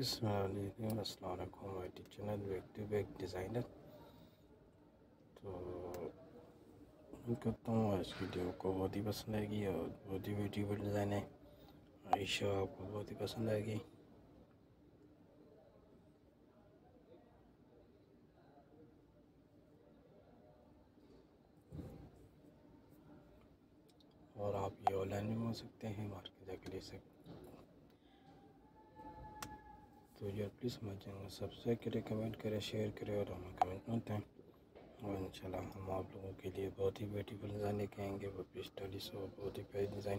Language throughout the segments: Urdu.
بسم اللہ علیکم، السلام علیکم، آئی ٹی چینل ویکٹیو ایک ڈیزائنر۔ تو امید کرتا ہوں آج کی ویڈیو کو بہت ہی پسند آئے گی اور بہت ہی بیوٹیفل ڈیزائن ہے۔ عائشہ، آپ کو بہت ہی پسند آئے گی۔ اور آپ یہ آن لائن بھی منگا سکتے ہیں مارکیٹ جا کے لے سکتے تو یار پلیز ہمارے چینل سبسکرائب کرے کمنٹ کرے شیئر کرے اور ہمیں کمنٹ میں بتائیں اور انشاءاللہ ہم آپ لوگوں کے لیے بہت ہی بیوٹیفل ڈیزائن لے کے آئیں گے۔ وہ پسٹالیس ہو بہت ہی پیاری ڈیزائن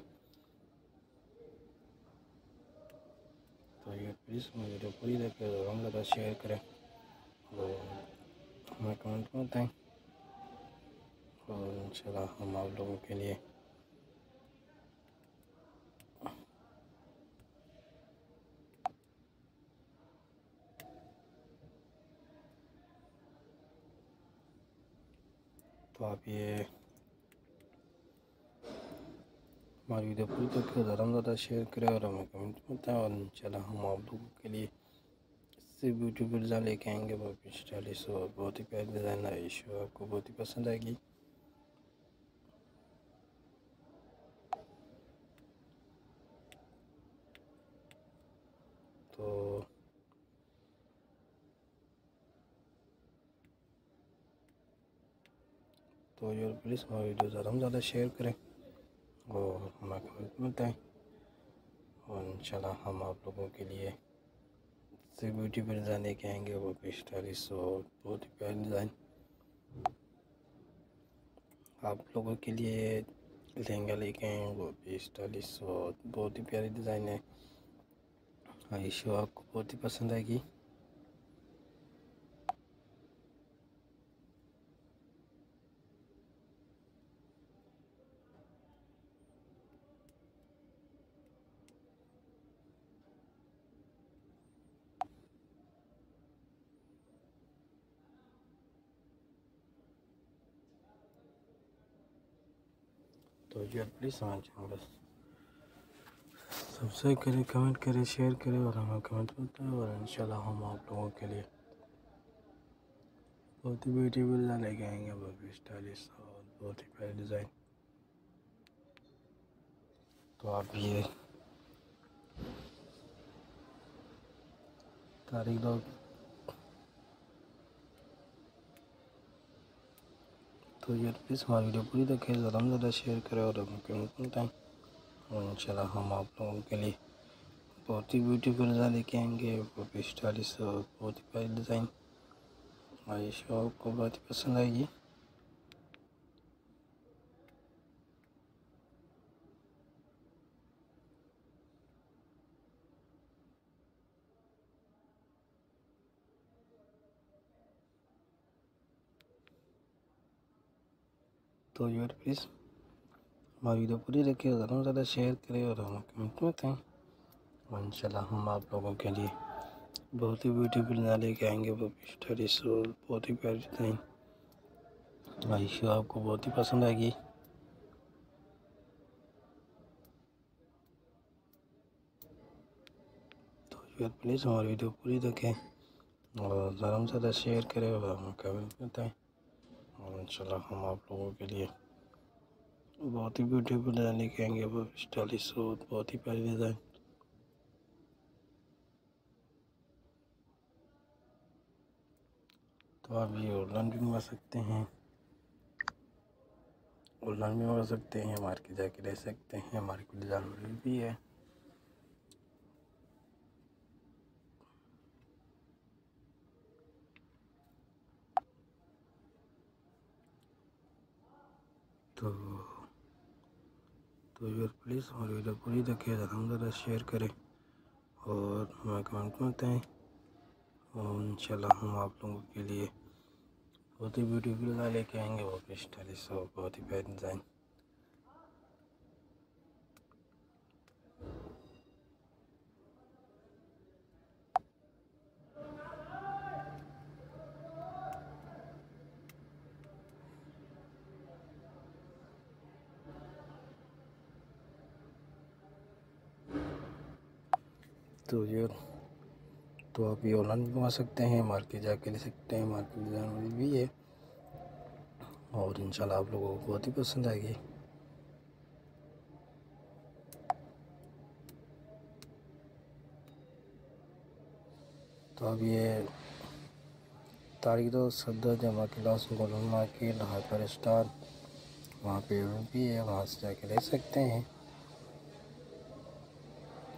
تو یہ پلیز ہمیں ویڈیو پوری دیکھیں اور ہم لگا شیئر کریں۔ اور ہمیں کمنٹ میں بتائیں اور انشاءاللہ ہم آپ لوگوں کے لیے تو آپ یہ ہماری ویڈیو پوری تک کے زیادہ زیادہ شیئر کریں اور ہمیں کمنٹ میں بتائیں اور انشاءاللہ ہم آپ لوگوں کے لیے اس سے بیوٹیفل ڈیزائن لے کے آئیں گے۔ وہ پچالیس سو بہت ہی پیاری ڈیزائن ہے ایشو آپ کو بہت ہی پسند آئے گی۔ تو تو یار پلیز ہماری ویڈیو زیادہ سے زیادہ شیئر کریں اور ہمیں کمنٹ بتائیں اور انشاءاللہ ہم آپ لوگوں کے لیے سے بیوٹیفل ڈیزائن لے کے آئیں گے وہ پچالیس سو بہت ہی پیاری ڈیزائن آپ لوگوں کے لیے لہنگا لے کے آئیں وہ پچالیس سو بہت ہی پیاری ڈیزائن ہے ایشو آپ کو بہت ہی پسند آئے گی تو یار پلیز ہمارے چینل سبسکرائب کریں، کمنٹ کریں، شیئر کریں اور ہمیں کمنٹ بتائیں اور انشاءاللہ ہم آپ لوگوں کے لیے بہت ہی بیوٹیفل ڈیزائن لے کے آئیں گے وہ بھی اسٹائلش اور بہت ہی پیاری ڈیزائن۔ تو آپ یہ تاریخ دو تو یہ پلیز ہماری ویڈیو پوری دیکھیں، زیادہ سے زیادہ شیئر کریں اور ہمیں کمنٹ میں بتائیں اور انشاءاللہ ہم آپ لوگوں کے لیے بہت ہی بیوٹیفل ڈیزائن لے کے آئیں گے بہت ہی اسٹائلش اور بہت ہی پیاری ڈیزائن ہماری آپ کو بہت ہی پسند آئے گی۔ تو یار پلیز ہماری ویڈیو پوری دیکھیں زیادہ سے زیادہ شیئر کریں اور ہمیں کمنٹ میں بتائیں اور انشاءاللہ ہم آپ لوگوں کے لیے بہت ہی بیوٹیفل ڈیزائن لے کے آئیں گے وہ اسٹائلش بہت ہی پیاری ڈیزائن عائشہ آپ کو بہت ہی پسند آئے گی تو یار پلیز ہماری ویڈیو پوری دیکھیں اور زیادہ سے زیادہ شیئر کریں اور ہمیں کمنٹ میں بتائیں اور انشاءاللہ ہم آپ لوگوں کے لیے بہت ہی بیوٹیفل ڈیزائن لے کے آئیں گے وہ اسٹائلش اور بہت ہی پیاری ڈیزائن تو آپ یہ آن لائن بھی منگا سکتے ہیں آن لائن بھی منگا سکتے ہیں مارکیٹ جا کے لے سکتے ہیں ہمارے کو ڈیزائن بھی ہے تو تو یور پلیز ہماری ویڈیو پوری دیکھیے ذرا سے شیئر کریں اور ہمیں کمنٹ میں بتائیں اور انشاءاللہ ہم آپ لوگوں کے لیے بہت ہی بیوٹیفل ڈیزائن لے کے آئیں گے وہ پچالیس سو بہت ہی پیاری ڈیزائن تو یار تو آپ یہ آن لائن بھی منگا سکتے ہیں، مارکیٹ جا کے لے سکتے ہیں، مارکیٹ ڈیزائن بھی ہے۔ اور انشاءاللہ آپ لوگوں کو بہت ہی پسند آئے گی۔ تو اب یہ تاریخ دو صدر جمع class golden market hyper star وہاں پہ بھی ہے، وہاں سے جا کے لے سکتے ہیں۔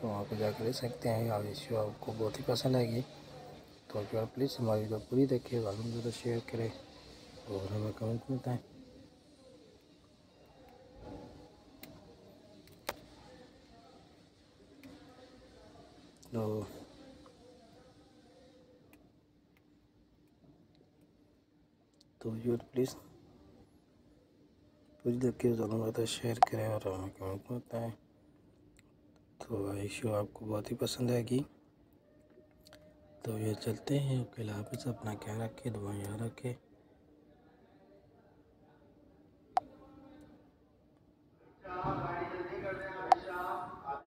تو وہاں پہ جا کے لے سکتے ہیں۔ اور ایشو آپ کو بہت ہی پسند آئے گی، تو پلیز ہماری ویڈیو پوری دیکھیں معلوم زیادہ شیئر کریں اور ہمیں کمنٹ میں بتائیں۔ تو تو پلیز پوری دیکھیں ضرور زیادہ شیئر کریں اور ہمیں کمنٹ میں بتائیں۔ تو یہ شو آپ کو بہت ہی پسند آئے گی۔ تو یہ چلتے ہیں۔ اوکے، اللہ حافظ، اپنا خیال رکھے دعائیں رکھے